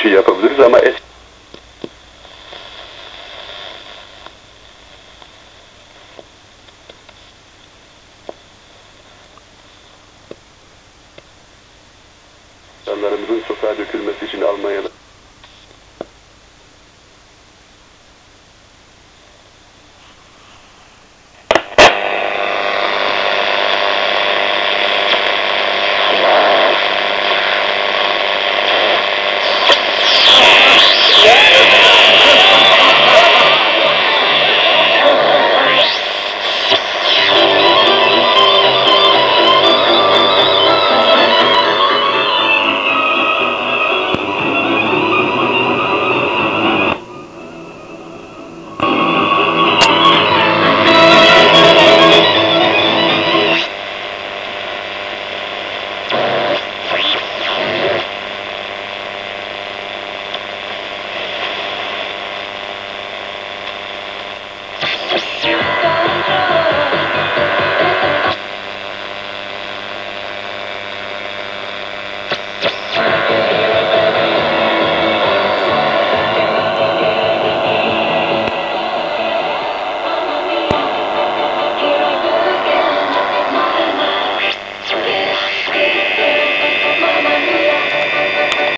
işi şey yapabiliriz ama es insanlarımızın sokağa dökülmesi için Almanya'da